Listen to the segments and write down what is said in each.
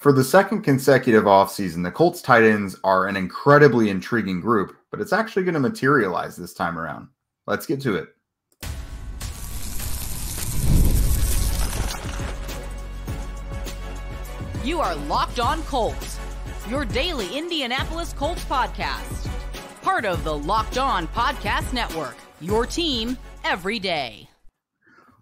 For the second consecutive offseason, the Colts tight ends are an incredibly intriguing group, but it's actually going to materialize this time around. Let's get to it. You are Locked On Colts, your daily Indianapolis Colts podcast. Part of the Locked On Podcast Network, your team every day.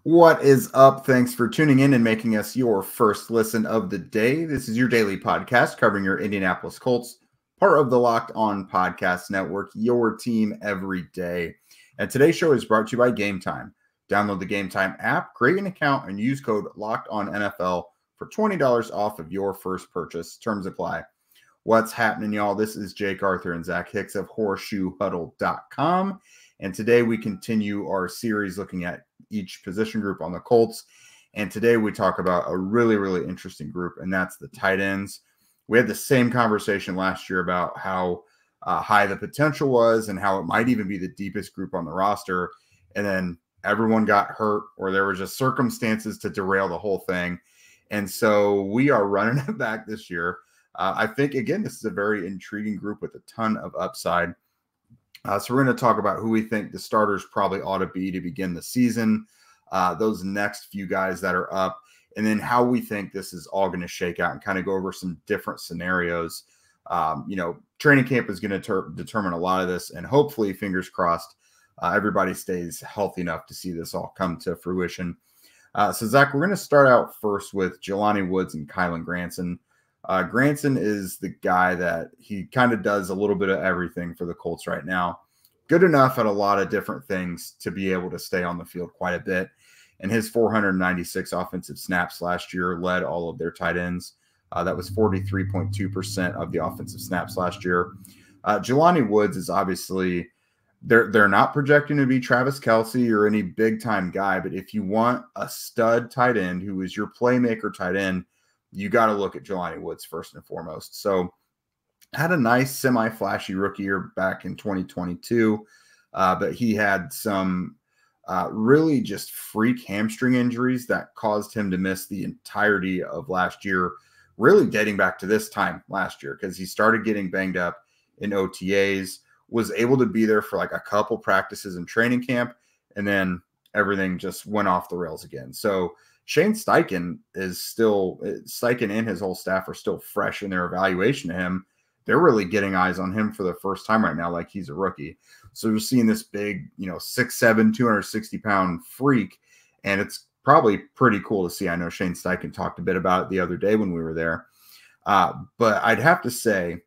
What is up? Thanks for tuning in and making us your first listen of the day. This is your daily podcast covering your Indianapolis Colts, part of the Locked On Podcast Network, your team every day. And today's show is brought to you by Game Time. Download the Game Time app, create an account, and use code Locked On NFL for $20 off of your first purchase. Terms apply. What's happening, y'all? This is Jake Arthur and Zach Hicks of horseshoehuddle.com. And today we continue our series looking at each position group on the Colts. And today we talk about a really, really interesting group, and that's the tight ends. We had the same conversation last year about how uh, high the potential was and how it might even be the deepest group on the roster. And then everyone got hurt, or there were just circumstances to derail the whole thing. And so we are running it back this year. Uh, I think, again, this is a very intriguing group with a ton of upside. Uh, so we're going to talk about who we think the starters probably ought to be to begin the season, uh, those next few guys that are up, and then how we think this is all going to shake out and kind of go over some different scenarios. Um, you know, training camp is going to ter- determine a lot of this, and hopefully, fingers crossed, uh, everybody stays healthy enough to see this all come to fruition. Uh, so, Zach, we're going to start out first with Jelani Woods and Kylen Granson. Uh, Granson is the guy that he kind of does a little bit of everything for the Colts right now. Good enough at a lot of different things to be able to stay on the field quite a bit. And his 496 offensive snaps last year led all of their tight ends. Uh, that was 43.2% of the offensive snaps last year. Uh, Jelani Woods is obviously they're they're not projecting to be Travis Kelce or any big time guy, but if you want a stud tight end who is your playmaker tight end, you got to look at Jelani Woods first and foremost. So, had a nice semi flashy rookie year back in 2022, uh, but he had some uh, really just freak hamstring injuries that caused him to miss the entirety of last year, really dating back to this time last year because he started getting banged up in OTAs, was able to be there for like a couple practices in training camp, and then everything just went off the rails again. So, Shane Steichen is still eh, Steichen and his whole staff are still fresh in their evaluation of him. They're really getting eyes on him for the first time right now, like he's a rookie. So you're seeing this big, you know, 6'7, 260 pound freak, and it's probably pretty cool to see. I know Shane Steichen talked a bit about it the other day when we were there. Uh, but I'd have to say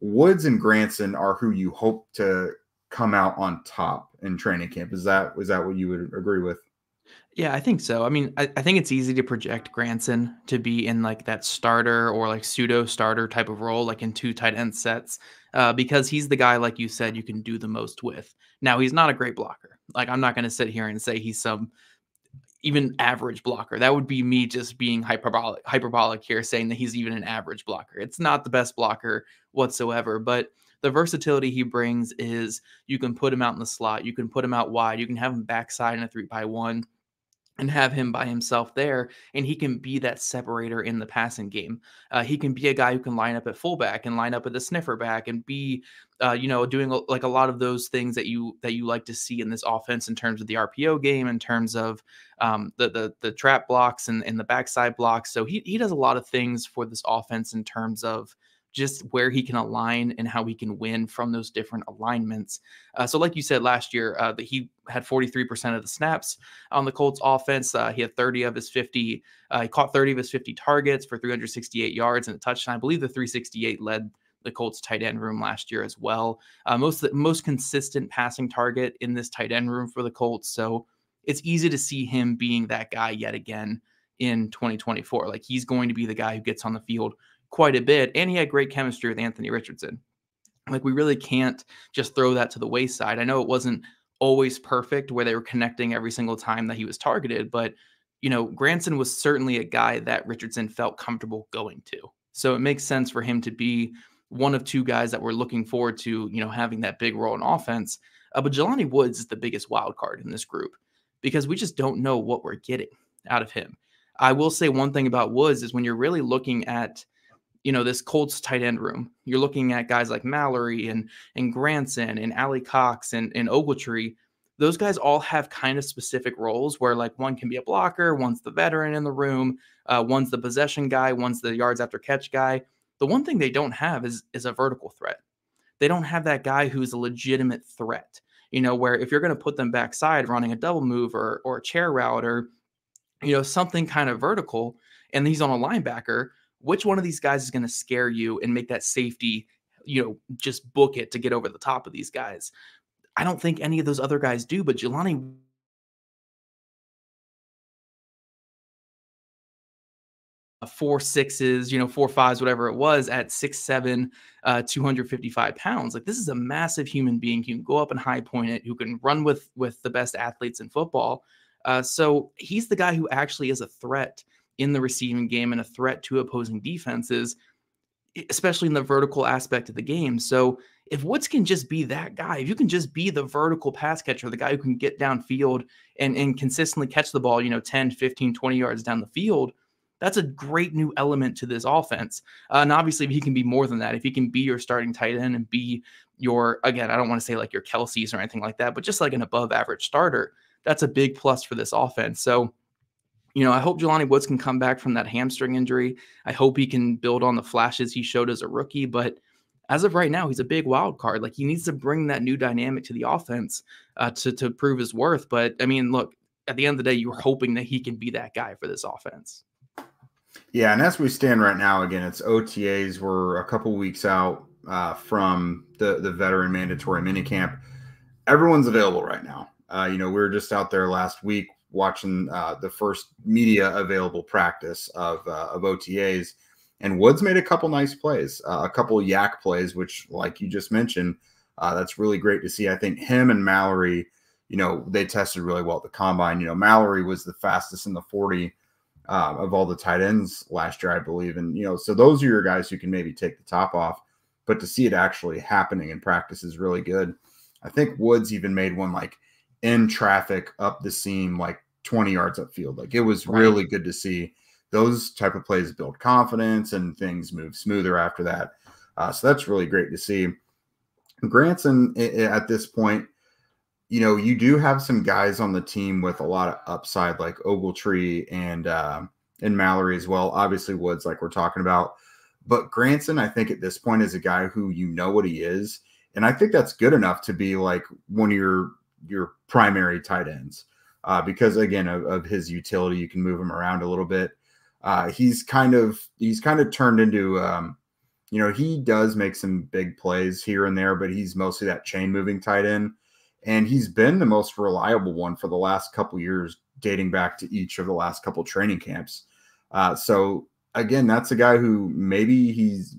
Woods and Granson are who you hope to come out on top in training camp. Is that is that what you would agree with? Yeah, I think so. I mean, I, I think it's easy to project Granson to be in like that starter or like pseudo starter type of role, like in two tight end sets, uh, because he's the guy, like you said, you can do the most with. Now, he's not a great blocker. Like, I'm not going to sit here and say he's some even average blocker. That would be me just being hyperbolic, hyperbolic here, saying that he's even an average blocker. It's not the best blocker whatsoever, but the versatility he brings is you can put him out in the slot, you can put him out wide, you can have him backside in a three by one and have him by himself there, and he can be that separator in the passing game. Uh, he can be a guy who can line up at fullback and line up at the sniffer back and be, uh, you know, doing like a lot of those things that you that you like to see in this offense in terms of the RPO game, in terms of um, the the the trap blocks and, and the backside blocks. So he he does a lot of things for this offense in terms of just where he can align and how he can win from those different alignments. Uh, so, like you said last year, uh, that he had 43% of the snaps on the Colts offense. Uh, he had 30 of his 50, uh, he caught 30 of his 50 targets for 368 yards and a touchdown. I believe the 368 led the Colts tight end room last year as well. Uh, most the most consistent passing target in this tight end room for the Colts. So it's easy to see him being that guy yet again in 2024. Like he's going to be the guy who gets on the field quite a bit, and he had great chemistry with Anthony Richardson. Like we really can't just throw that to the wayside. I know it wasn't always perfect where they were connecting every single time that he was targeted, but you know, Granson was certainly a guy that Richardson felt comfortable going to. So it makes sense for him to be one of two guys that we're looking forward to, you know, having that big role in offense. Uh, but Jelani Woods is the biggest wild card in this group because we just don't know what we're getting out of him. I will say one thing about Woods is when you're really looking at you know this Colts tight end room, you're looking at guys like Mallory and and Granson and Alie-Cox and, and Ogletree. Those guys all have kind of specific roles where like one can be a blocker, one's the veteran in the room, uh, one's the possession guy, one's the yards after catch guy. The one thing they don't have is is a vertical threat. They don't have that guy who's a legitimate threat. You know, where if you're going to put them backside running a double move or or a chair route or you know something kind of vertical, and he's on a linebacker, which one of these guys is going to scare you and make that safety, you know, just book it to get over the top of these guys? I don't think any of those other guys do, but Jelani four sixes, you know, four fives, whatever it was, at six seven, uh, 255 pounds. Like this is a massive human being who can go up and high point it, who can run with with the best athletes in football. Uh, so he's the guy who actually is a threat in the receiving game and a threat to opposing defenses, especially in the vertical aspect of the game. So if Woods can just be that guy, if you can just be the vertical pass catcher, the guy who can get downfield and, and consistently catch the ball, you know, 10, 15, 20 yards down the field, that's a great new element to this offense. Uh, and obviously, if he can be more than that, if he can be your starting tight end and be your, again, I don't want to say like your Kelce's or anything like that, but just like an above average starter, that's a big plus for this offense. So, you know, I hope Jelani Woods can come back from that hamstring injury. I hope he can build on the flashes he showed as a rookie. But as of right now, he's a big wild card. Like he needs to bring that new dynamic to the offense uh, to to prove his worth. But I mean, look, at the end of the day, you're hoping that he can be that guy for this offense. Yeah, and as we stand right now, again, it's OTAs. We're a couple weeks out uh, from the the veteran mandatory minicamp. Everyone's available right now. Uh, you know, we were just out there last week watching uh, the first media available practice of uh, of OTAs, and Woods made a couple nice plays, uh, a couple YAC plays, which, like you just mentioned, uh, that's really great to see. I think him and Mallory, you know, they tested really well at the combine. You know, Mallory was the fastest in the forty um, of all the tight ends last year, I believe. And, you know, so those are your guys who can maybe take the top off. But to see it actually happening in practice is really good. I think Woods even made one like in traffic up the seam, like 20 yards upfield. Like it was right. really good to see those type of plays build confidence and things move smoother after that. Uh, so that's really great to see. Granson at this point, you know, you do have some guys on the team with a lot of upside, like Ogletree and uh, and Mallory as well. Obviously, Woods, like we're talking about, but Granson, I think at this point is a guy who you know what he is, and I think that's good enough to be like one of your your primary tight ends uh, because again of, of, his utility, you can move him around a little bit. Uh, he's kind of he's kind of turned into um, you know he does make some big plays here and there, but he's mostly that chain moving tight end and he's been the most reliable one for the last couple years, dating back to each of the last couple training camps. Uh, so again, that's a guy who maybe he's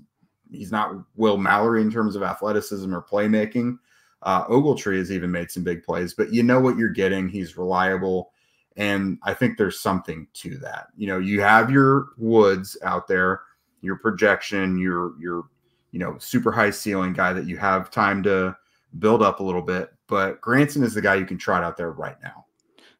he's not Will Mallory in terms of athleticism or playmaking. Uh, Ogletree has even made some big plays, but you know what you're getting. He's reliable, and I think there's something to that. You know, you have your Woods out there, your projection, your your you know super high ceiling guy that you have time to build up a little bit. But Granson is the guy you can trot out there right now.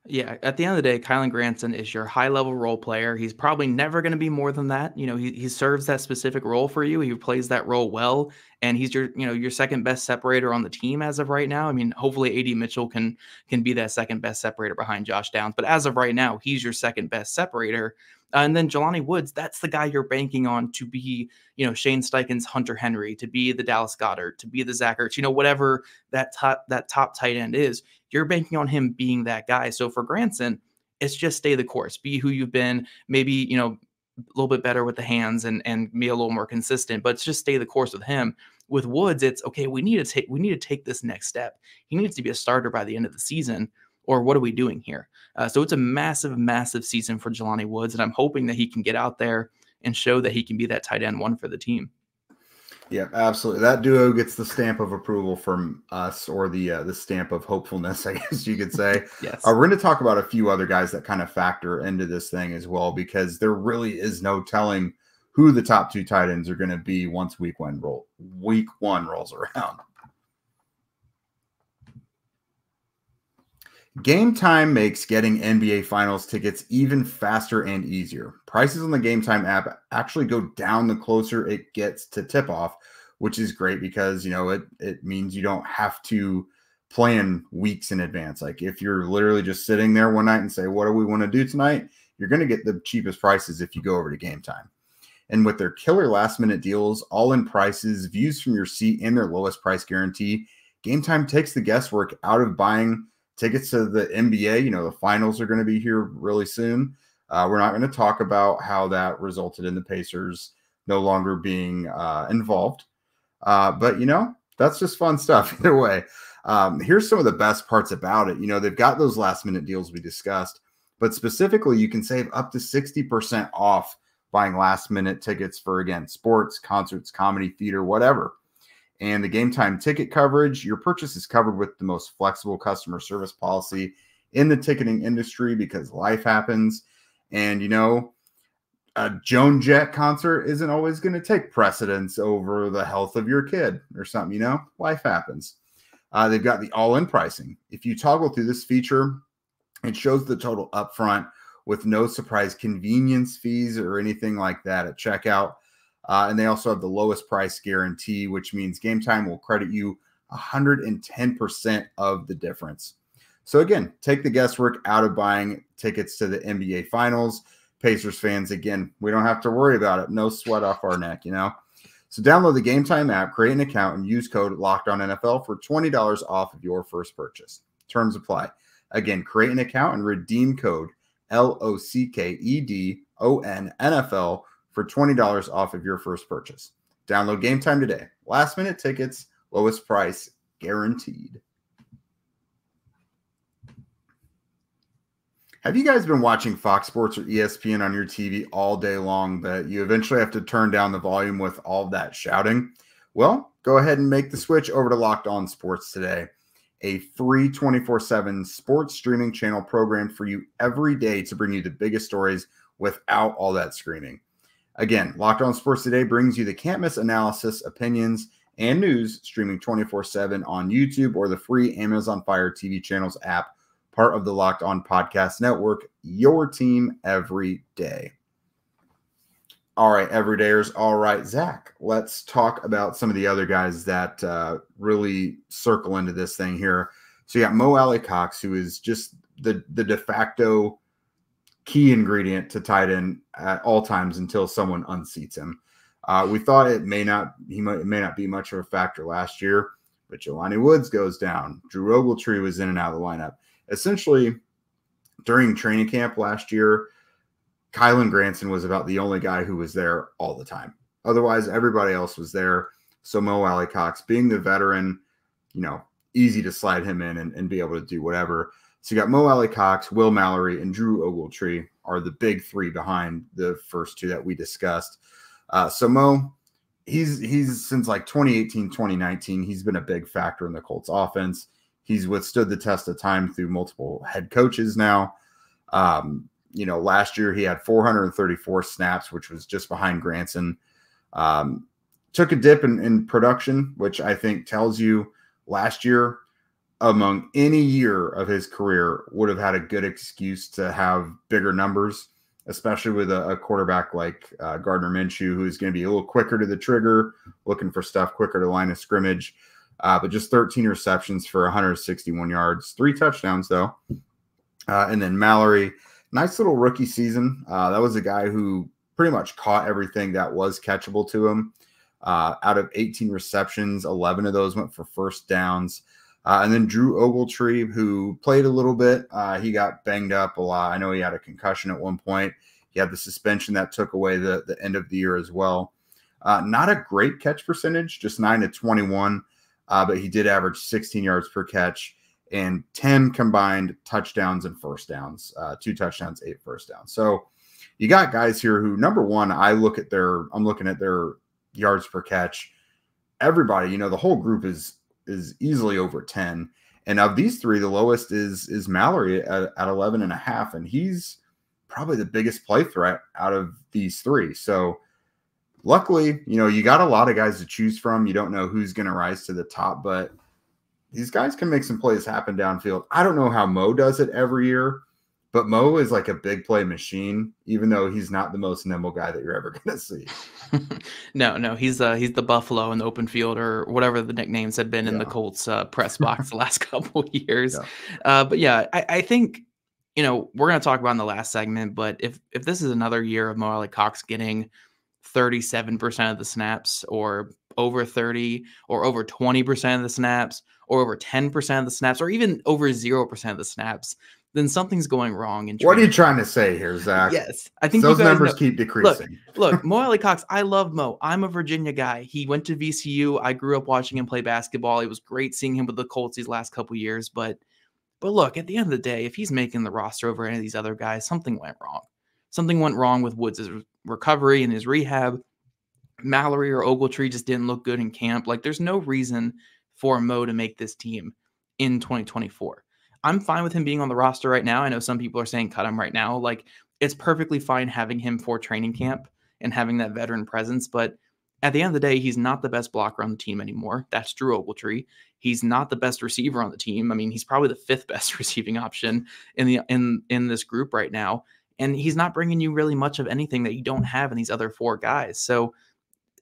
Yeah, at the end of the day, Kylen Granson is your high level role player. He's probably never going to be more than that. You know, he, he serves that specific role for you. He plays that role well, and he's your you know your second best separator on the team as of right now. I mean, hopefully AD Mitchell can can be that second best separator behind Josh Downs, but as of right now, he's your second best separator. Uh, and then Jelani Woods, that's the guy you're banking on to be, you know, Shane Steichen's Hunter Henry, to be the Dallas Goedert, to be the Zach Ertz, you know, whatever that top that top tight end is. You're banking on him being that guy. So for Granson, it's just stay the course, be who you've been. Maybe you know a little bit better with the hands and and be a little more consistent, but just stay the course with him. With Woods, it's okay. We need to take we need to take this next step. He needs to be a starter by the end of the season or what are we doing here? Uh, so it's a massive, massive season for Jelani Woods, and I'm hoping that he can get out there and show that he can be that tight end one for the team. Yeah, absolutely. That duo gets the stamp of approval from us, or the uh, the stamp of hopefulness, I guess you could say. yes. Uh, we're going to talk about a few other guys that kind of factor into this thing as well, because there really is no telling who the top two tight ends are going to be once week one roll week one rolls around. Game time makes getting NBA Finals tickets even faster and easier. Prices on the Game Time app actually go down the closer it gets to tip off, which is great because you know it it means you don't have to plan weeks in advance. Like if you're literally just sitting there one night and say, "What do we want to do tonight?" You're going to get the cheapest prices if you go over to Game Time. And with their killer last minute deals, all in prices, views from your seat, and their lowest price guarantee, Game Time takes the guesswork out of buying tickets to the NBA. You know, the finals are going to be here really soon. Uh, we're not going to talk about how that resulted in the Pacers no longer being uh, involved. Uh, but, you know, that's just fun stuff either way. Um, here's some of the best parts about it. You know, they've got those last minute deals we discussed, but specifically, you can save up to 60% off buying last minute tickets for, again, sports, concerts, comedy, theater, whatever and the game time ticket coverage. Your purchase is covered with the most flexible customer service policy in the ticketing industry because life happens. And, you know, a Joan Jett concert isn't always going to take precedence over the health of your kid or something, you know, life happens. Uh, they've got the all in pricing. If you toggle through this feature, it shows the total upfront with no surprise convenience fees or anything like that at checkout. Uh, and they also have the lowest price guarantee, which means Game Time will credit you 110% of the difference. So, again, take the guesswork out of buying tickets to the NBA Finals. Pacers fans, again, we don't have to worry about it. No sweat off our neck, you know? So, download the Game Time app, create an account, and use code Locked On NFL for $20 off of your first purchase. Terms apply. Again, create an account and redeem code L O C K E D O N NFL for $20 off of your first purchase. Download game time today. Last minute tickets, lowest price guaranteed. Have you guys been watching Fox Sports or ESPN on your TV all day long that you eventually have to turn down the volume with all that shouting? Well, go ahead and make the switch over to Locked On Sports today, a free 24 7 sports streaming channel program for you every day to bring you the biggest stories without all that screaming. Again, Locked On Sports Today brings you the can't miss analysis, opinions, and news streaming 24 7 on YouTube or the free Amazon Fire TV channels app, part of the Locked On Podcast Network, your team every day. All right, everydayers. All right, Zach, let's talk about some of the other guys that uh, really circle into this thing here. So you got Mo Alie-Cox, who is just the the de facto key ingredient to tight end at all times until someone unseats him. Uh, we thought it may not he might, may not be much of a factor last year, but Jelani Woods goes down. Drew Ogletree was in and out of the lineup. Essentially, during training camp last year, Kylen Granson was about the only guy who was there all the time. Otherwise, everybody else was there. So Mo Alie-Cox, being the veteran, you know, easy to slide him in and, and be able to do whatever. So you got Mo Alie-Cox, Will Mallory, and Drew Ogletree are the big three behind the first two that we discussed. Uh, so Mo, he's he's since like 2018, 2019, he's been a big factor in the Colts offense. He's withstood the test of time through multiple head coaches now. Um, you know, last year he had 434 snaps, which was just behind Granson. Um, took a dip in, in production, which I think tells you last year among any year of his career would have had a good excuse to have bigger numbers, especially with a, a quarterback like uh, Gardner Minshew, who's going to be a little quicker to the trigger, looking for stuff quicker to line of scrimmage. Uh, but just 13 receptions for 161 yards, three touchdowns though. Uh, and then Mallory, nice little rookie season. Uh, that was a guy who pretty much caught everything that was catchable to him. Uh, out of 18 receptions, 11 of those went for first downs. Uh, and then Drew Ogletree, who played a little bit, uh, he got banged up a lot. I know he had a concussion at one point. He had the suspension that took away the, the end of the year as well. Uh, not a great catch percentage, just 9 to 21, uh, but he did average 16 yards per catch and 10 combined touchdowns and first downs, uh, two touchdowns, eight first downs. So you got guys here who, number one, I look at their, I'm looking at their yards per catch. Everybody, you know, the whole group is is easily over 10. And of these three, the lowest is is Mallory at, at 11 and a half. And he's probably the biggest play threat out of these three. So luckily, you know, you got a lot of guys to choose from. You don't know who's going to rise to the top, but these guys can make some plays happen downfield. I don't know how Mo does it every year, but Mo is like a big play machine, even though he's not the most nimble guy that you're ever going to see. no, no, he's uh he's the Buffalo in the open field or whatever the nicknames had been yeah. in the Colts uh, press box the last couple years. Yeah. Uh, but yeah, I, I think you know we're going to talk about in the last segment, but if if this is another year of Mo Alie-Cox getting 37% of the snaps or over 30 or over 20% of the snaps or over 10% of the snaps or even over 0% of the snaps then something's going wrong. In what are you trying to say here, Zach? Yes, I think those numbers know. keep decreasing. Look, look, Mo Alie-Cox, I love Mo. I'm a Virginia guy. He went to VCU. I grew up watching him play basketball. It was great seeing him with the Colts these last couple years. But, but look, at the end of the day, if he's making the roster over any of these other guys, something went wrong. Something went wrong with Woods' recovery and his rehab. Mallory or Ogletree just didn't look good in camp. Like, there's no reason for Mo to make this team in 2024. I'm fine with him being on the roster right now. I know some people are saying cut him right now. Like it's perfectly fine having him for training camp and having that veteran presence. But at the end of the day, he's not the best blocker on the team anymore. That's Drew Ogletree. He's not the best receiver on the team. I mean, he's probably the fifth best receiving option in the in in this group right now. And he's not bringing you really much of anything that you don't have in these other four guys. So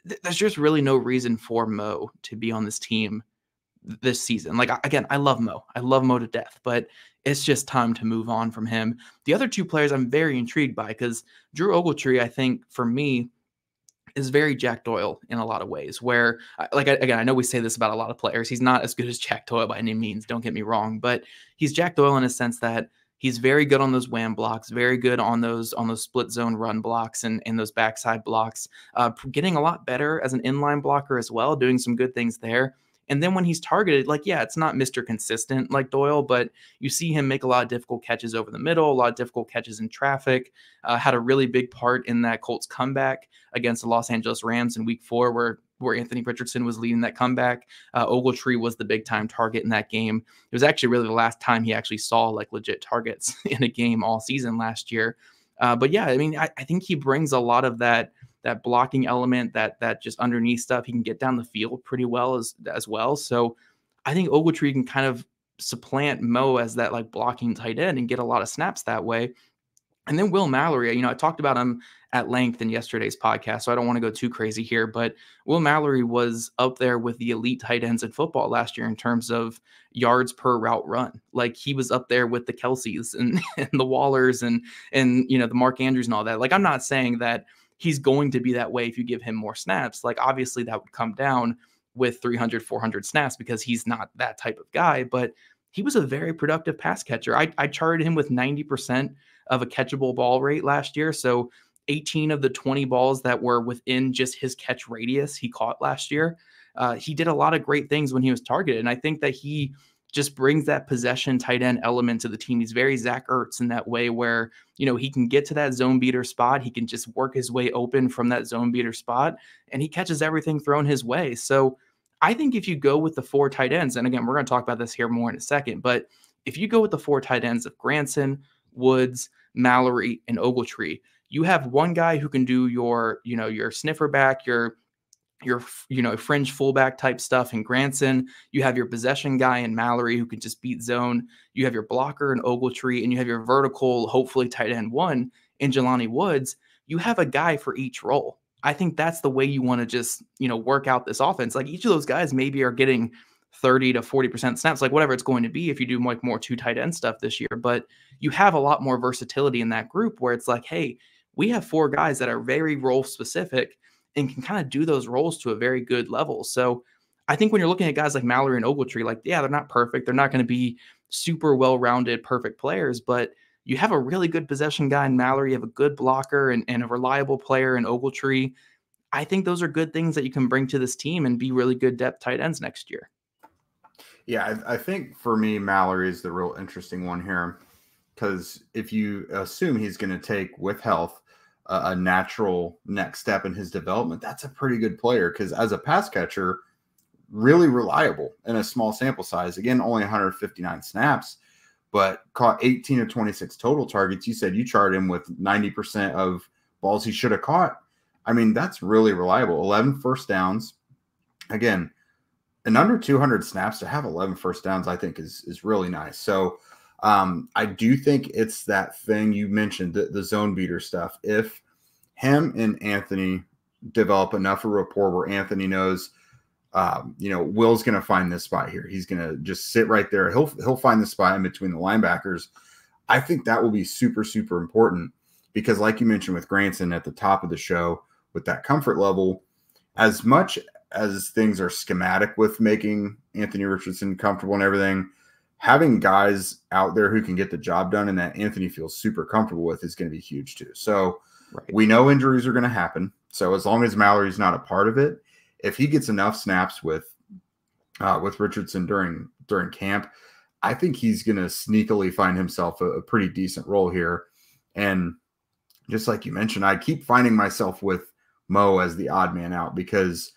th- there's just really no reason for Mo to be on this team this season. Like again, I love Mo. I love Mo to death, but it's just time to move on from him. The other two players I'm very intrigued by because Drew Ogletree, I think for me, is very Jack Doyle in a lot of ways. Where, like again, I know we say this about a lot of players. He's not as good as Jack Doyle by any means. Don't get me wrong, but he's Jack Doyle in a sense that he's very good on those wham blocks, very good on those on those split zone run blocks and and those backside blocks. Uh, getting a lot better as an inline blocker as well, doing some good things there. And then when he's targeted, like, yeah, it's not Mr. Consistent like Doyle, but you see him make a lot of difficult catches over the middle, a lot of difficult catches in traffic. Uh, had a really big part in that Colts comeback against the Los Angeles Rams in week four, where where Anthony Richardson was leading that comeback. Uh, Ogletree was the big time target in that game. It was actually really the last time he actually saw like legit targets in a game all season last year. Uh, but yeah, I mean, I, I, think he brings a lot of that that blocking element, that that just underneath stuff. He can get down the field pretty well as as well. So I think Ogletree can kind of supplant Mo as that like blocking tight end and get a lot of snaps that way. And then Will Mallory, you know, I talked about him at length in yesterday's podcast, so I don't want to go too crazy here, but Will Mallory was up there with the elite tight ends in football last year in terms of yards per route run. Like he was up there with the Kelces and, and the Wallers and and you know the Mark Andrews and all that. Like I'm not saying that he's going to be that way if you give him more snaps. Like obviously that would come down with 300, 400 snaps because he's not that type of guy, but he was a very productive pass catcher. I, I charted him with 90% of a catchable ball rate last year. So 18 of the 20 balls that were within just his catch radius he caught last year. Uh, he did a lot of great things when he was targeted. And I think that he just brings that possession tight end element to the team. He's very Zach Ertz in that way where, you know, he can get to that zone beater spot. He can just work his way open from that zone beater spot and he catches everything thrown his way. So I think if you go with the four tight ends, and again, we're going to talk about this here more in a second, but if you go with the four tight ends of Granson, Woods, Mallory, and Ogletree, you have one guy who can do your, you know, your sniffer back, your your you know fringe fullback type stuff in Granson. You have your possession guy in Mallory who can just beat zone. You have your blocker in Ogletree, and you have your vertical, hopefully tight end one in Jelani Woods. You have a guy for each role. I think that's the way you want to just you know work out this offense. Like each of those guys maybe are getting 30 to 40% snaps, like whatever it's going to be if you do like more two tight end stuff this year. But you have a lot more versatility in that group where it's like, hey, we have four guys that are very role specific and can kind of do those roles to a very good level. So I think when you're looking at guys like Mallory and Ogletree, like, yeah, they're not perfect. They're not going to be super well rounded, perfect players, but you have a really good possession guy in Mallory. You have a good blocker and, and a reliable player in Ogletree. I think those are good things that you can bring to this team and be really good depth tight ends next year. Yeah, I, I think for me, Mallory is the real interesting one here because if you assume he's going to take with health a, a natural next step in his development, that's a pretty good player because as a pass catcher, really reliable in a small sample size. Again, only 159 snaps, but caught 18 of 26 total targets. You said you charted him with 90% of balls he should have caught. I mean, that's really reliable. 11 first downs. Again, in under 200 snaps to have 11 first downs, I think is is really nice. So um, I do think it's that thing you mentioned, the, the zone beater stuff. If him and Anthony develop enough of rapport where Anthony knows, um, you know, Will's going to find this spot here. He's going to just sit right there. He'll he'll find the spot in between the linebackers. I think that will be super super important because, like you mentioned with Granson at the top of the show, with that comfort level, as much as things are schematic with making Anthony Richardson comfortable and everything, having guys out there who can get the job done and that Anthony feels super comfortable with is going to be huge too. So right. we know injuries are going to happen. So as long as Mallory's not a part of it, if he gets enough snaps with uh, with Richardson during during camp, I think he's going to sneakily find himself a, a pretty decent role here. And just like you mentioned, I keep finding myself with Mo as the odd man out because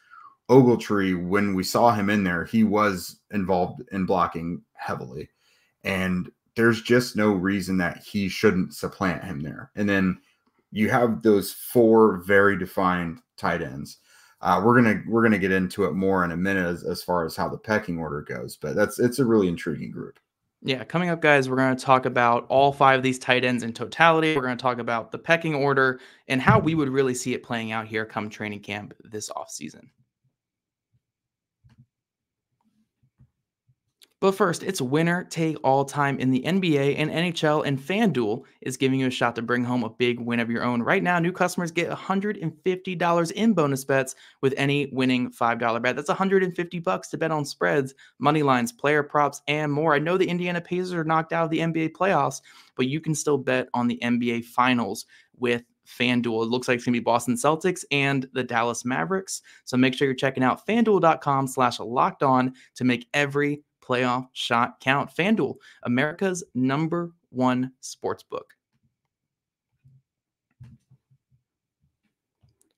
Ogletree, when we saw him in there, he was involved in blocking heavily. And there's just no reason that he shouldn't supplant him there. And then you have those four very defined tight ends. Uh, we're gonna we're gonna get into it more in a minute as, as far as how the pecking order goes, but that's it's a really intriguing group. Yeah, coming up, guys, we're going to talk about all five of these tight ends in totality. We're going to talk about the pecking order and how we would really see it playing out here come training camp this offseason. But first, it's winner take all time in the NBA and NHL, and FanDuel is giving you a shot to bring home a big win of your own. Right now, new customers get $150 in bonus bets with any winning $5 bet. That's 150 bucks to bet on spreads, money lines, player props, and more. I know the Indiana Pacers are knocked out of the NBA playoffs, but you can still bet on the NBA Finals with FanDuel. It looks like it's going to be Boston Celtics and the Dallas Mavericks. So make sure you're checking out fanduel.com slash locked on to make every playoff shot count. FanDuel, America's number one sports book.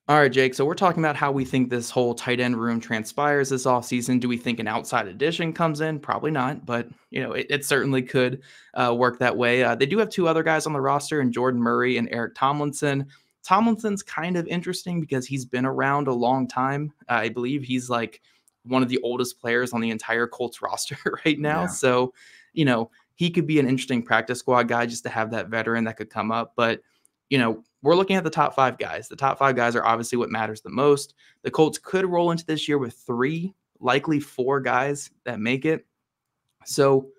All right, Jake. So we're talking about how we think this whole tight end room transpires this offseason. Do we think an outside addition comes in? Probably not, but you know it, it certainly could uh, work that way. Uh, they do have two other guys on the roster, and Jordan Murray and Eric Tomlinson. Tomlinson's kind of interesting because he's been around a long time. I believe he's like one of the oldest players on the entire Colts roster right now. Yeah. So, you know, he could be an interesting practice squad guy just to have that veteran that could come up. But, you know, we're looking at the top five guys. The top five guys are obviously what matters the most. The Colts could roll into this year with three, likely four guys that make it. So,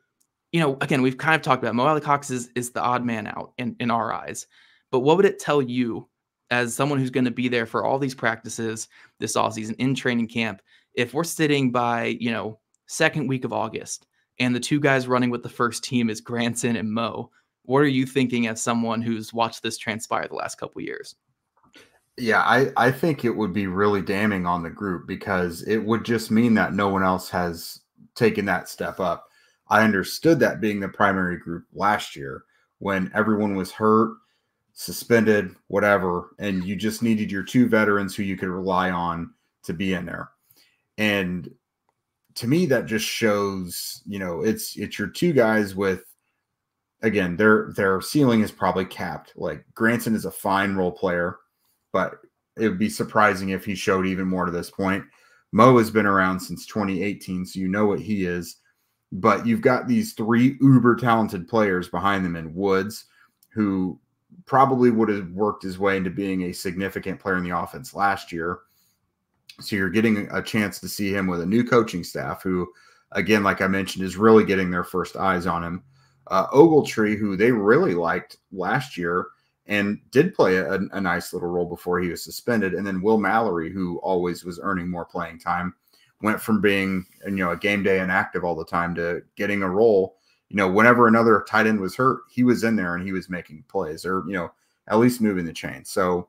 you know, again, we've kind of talked about Mo Cox is, is the odd man out in, in our eyes. But what would it tell you as someone who's going to be there for all these practices this offseason in training camp if we're sitting by, you know, second week of August and the two guys running with the first team is Granson and Mo, what are you thinking as someone who's watched this transpire the last couple years? Yeah, I, I think it would be really damning on the group because it would just mean that no one else has taken that step up. I understood that being the primary group last year when everyone was hurt, suspended, whatever, and you just needed your two veterans who you could rely on to be in there. And to me, that just shows, you know, it's it's your two guys with again, their their ceiling is probably capped. Like Granson is a fine role player, but it would be surprising if he showed even more to this point. Mo has been around since 2018, so you know what he is. But you've got these three uber talented players behind them in Woods, who probably would have worked his way into being a significant player in the offense last year. So you're getting a chance to see him with a new coaching staff who, again, like I mentioned, is really getting their first eyes on him. Uh, Ogletree, who they really liked last year and did play a, a, nice little role before he was suspended. And then Will Mallory, who always was earning more playing time, went from being you know a game day inactive all the time to getting a role. You know, whenever another tight end was hurt, he was in there and he was making plays or you know at least moving the chain. So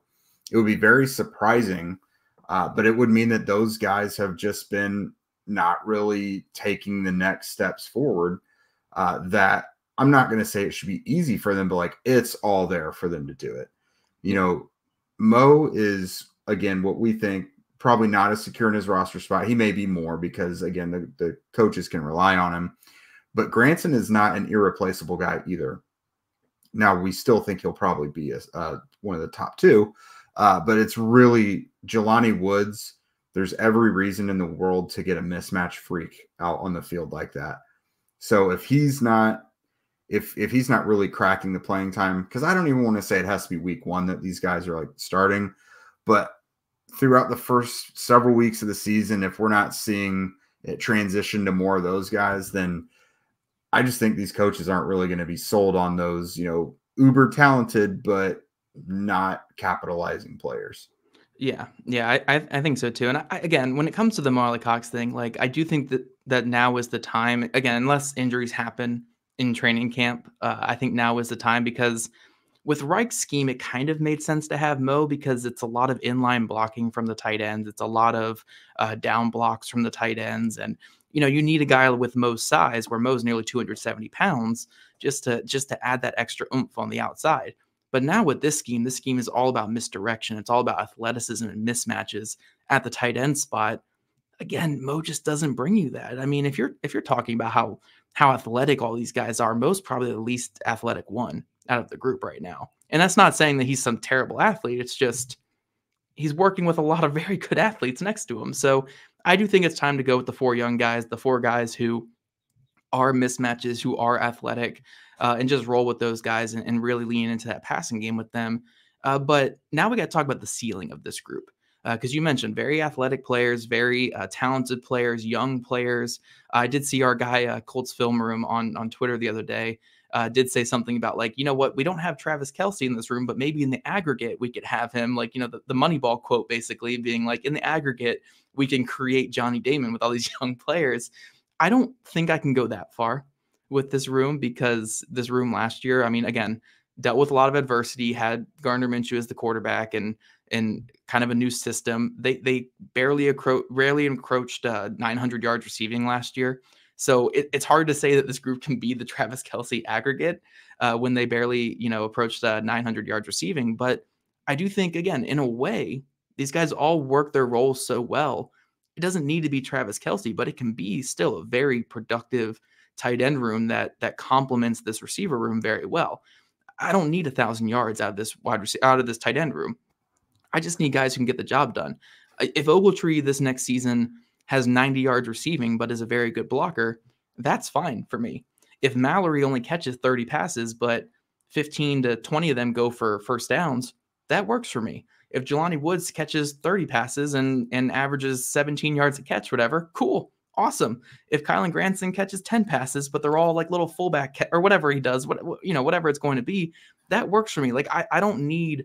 it would be very surprising uh, but it would mean that those guys have just been not really taking the next steps forward. Uh, that I'm not going to say it should be easy for them, but like it's all there for them to do it. You know, Mo is again what we think probably not as secure in his roster spot. He may be more because again the, the coaches can rely on him. But Granson is not an irreplaceable guy either. Now we still think he'll probably be a, uh, one of the top two, uh, but it's really Jelani Woods, there's every reason in the world to get a mismatch freak out on the field like that. So if he's not if if he's not really cracking the playing time, because I don't even want to say it has to be week one that these guys are like starting, but throughout the first several weeks of the season, if we're not seeing it transition to more of those guys, then I just think these coaches aren't really going to be sold on those, you know, uber talented but not capitalizing players. Yeah, yeah, I, I, think so too. And I, again, when it comes to the Mo Alie-Cox thing, like I do think that that now is the time. Again, unless injuries happen in training camp, uh, I think now is the time because with Reich's scheme, it kind of made sense to have Mo because it's a lot of inline blocking from the tight ends. It's a lot of uh, down blocks from the tight ends, and you know you need a guy with Mo's size, where Mo's nearly 270 pounds, just to just to add that extra oomph on the outside. But now with this scheme, this scheme is all about misdirection. It's all about athleticism and mismatches at the tight end spot. Again, Mo just doesn't bring you that. I mean, if you're if you're talking about how how athletic all these guys are, Mo's probably the least athletic one out of the group right now. And that's not saying that he's some terrible athlete. It's just he's working with a lot of very good athletes next to him. So I do think it's time to go with the four young guys, the four guys who are mismatches, who are athletic, uh, and just roll with those guys and, and, really lean into that passing game with them. Uh, but now we got to talk about the ceiling of this group because uh, you mentioned very athletic players, very uh, talented players, young players. I did see our guy uh, Colts Film Room on on Twitter the other day. Uh, did say something about like you know what we don't have Travis Kelce in this room, but maybe in the aggregate we could have him like you know the, the Moneyball quote basically being like in the aggregate we can create Johnny Damon with all these young players. I don't think I can go that far with this room because this room last year, I mean, again, dealt with a lot of adversity, had Gardner Minshew as the quarterback and and kind of a new system. They they barely accro- rarely encroached uh, 900 yards receiving last year. So it, it's hard to say that this group can be the Travis Kelce aggregate uh, when they barely, you know, approached uh, 900 yards receiving. But I do think, again, in a way, these guys all work their roles so well. It doesn't need to be Travis Kelce, but it can be still a very productive tight end room that that complements this receiver room very well. I don't need a thousand yards out of this wide receiver out of this tight end room. I just need guys who can get the job done. If Ogletree this next season has 90 yards receiving but is a very good blocker, that's fine for me. If Mallory only catches 30 passes but 15 to 20 of them go for first downs, that works for me. If Jelani Woods catches 30 passes and and averages 17 yards a catch, whatever, cool awesome. If Kylen Granson catches 10 passes, but they're all like little fullback ca- or whatever he does, what you know, whatever it's going to be, that works for me. Like I, I don't need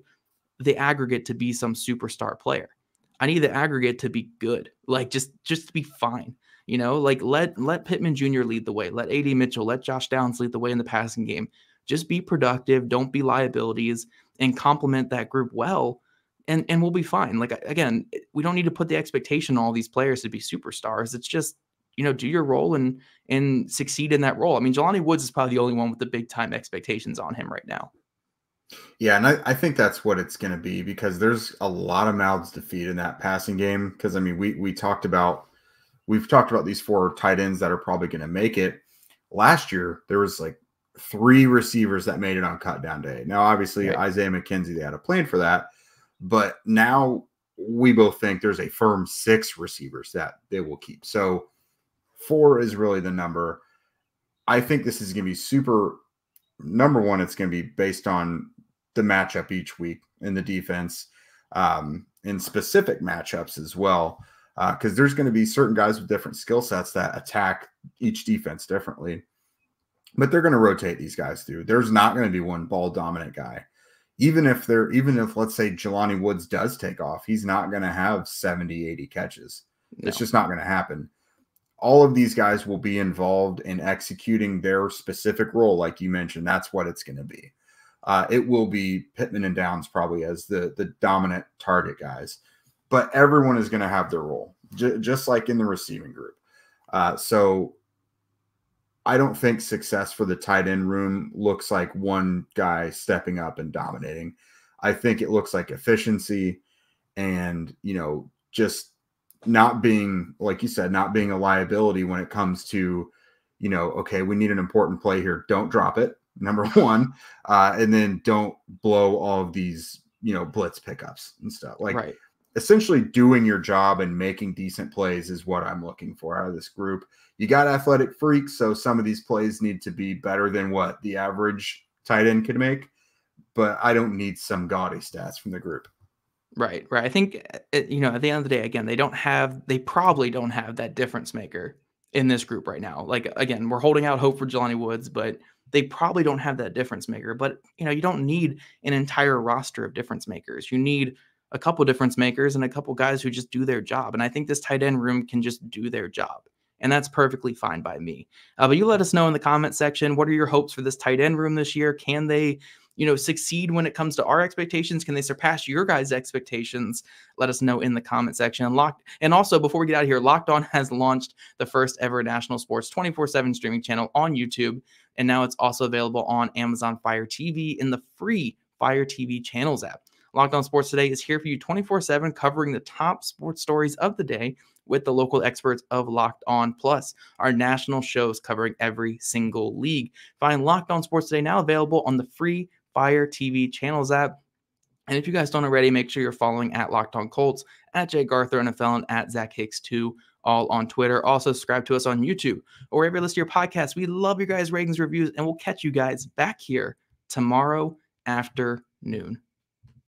the aggregate to be some superstar player. I need the aggregate to be good. Like just just to be fine. You know, like let let Pittman Jr. lead the way. Let AD Mitchell, let Josh Downs lead the way in the passing game. Just be productive, don't be liabilities, and complement that group well and and we'll be fine. Like again, we don't need to put the expectation on all these players to be superstars. It's just you know do your role and and succeed in that role. I mean, Jelani Woods is probably the only one with the big time expectations on him right now. Yeah, and I, I think that's what it's going to be because there's a lot of mouths to feed in that passing game. Because I mean, we we talked about we've talked about these four tight ends that are probably going to make it. Last year, there was like three receivers that made it on cut down day. Now, obviously, right. Isaiah McKenzie, they had a plan for that, but now we both think there's a firm six receivers that they will keep. So four is really the number. I think this is going to be super. Number one, it's going to be based on the matchup each week in the defense, um, in specific matchups as well, because uh, there's going to be certain guys with different skill sets that attack each defense differently. But they're going to rotate these guys through. There's not going to be one ball dominant guy even if they're even if let's say Jelani Woods does take off, he's not going to have 70, 80 catches. No. It's just not going to happen. All of these guys will be involved in executing their specific role, like you mentioned. That's what it's going to be. Uh, it will be Pittman and Downs probably as the the dominant target guys, but everyone is going to have their role, j- just like in the receiving group. Uh, so I don't think success for the tight end room looks like one guy stepping up and dominating. I think it looks like efficiency and, you know, just not being, like you said, not being a liability when it comes to, you know, okay, we need an important play here. Don't drop it, number one. Uh, and then don't blow all of these, you know, blitz pickups and stuff. Like, right. Essentially doing your job and making decent plays is what I'm looking for out of this group. You got athletic freaks, so some of these plays need to be better than what the average tight end could make, but I don't need some gaudy stats from the group. Right, right. I think uh, you know at the end of the day, again, they don't have, they probably don't have that difference maker in this group right now. Like again, we're holding out hope for Jelani Woods, but they probably don't have that difference maker. But you know, you don't need an entire roster of difference makers. You need a couple difference makers and a couple guys who just do their job. And I think this tight end room can just do their job. And that's perfectly fine by me. Uh, but you let us know in the comment section what are your hopes for this tight end room this year? Can they, you know, succeed when it comes to our expectations? Can they surpass your guys' expectations? Let us know in the comment section. And locked and also before we get out of here, Locked On has launched the first ever national sports 24/7 streaming channel on YouTube. And now it's also available on Amazon Fire TV in the free Fire TV channels app. Locked On Sports Today is here for you 24 7, covering the top sports stories of the day with the local experts of Locked On Plus, our national shows covering every single league. Find Locked On Sports Today now available on the free Fire TV channels app. And if you guys don't already, make sure you're following at Locked On Colts, at Jake Arthur NFL, and at Zach Hicks 2 all on Twitter. Also, subscribe to us on YouTube or wherever you listen to your podcast. We love your guys' ratings, reviews, and we'll catch you guys back here tomorrow afternoon.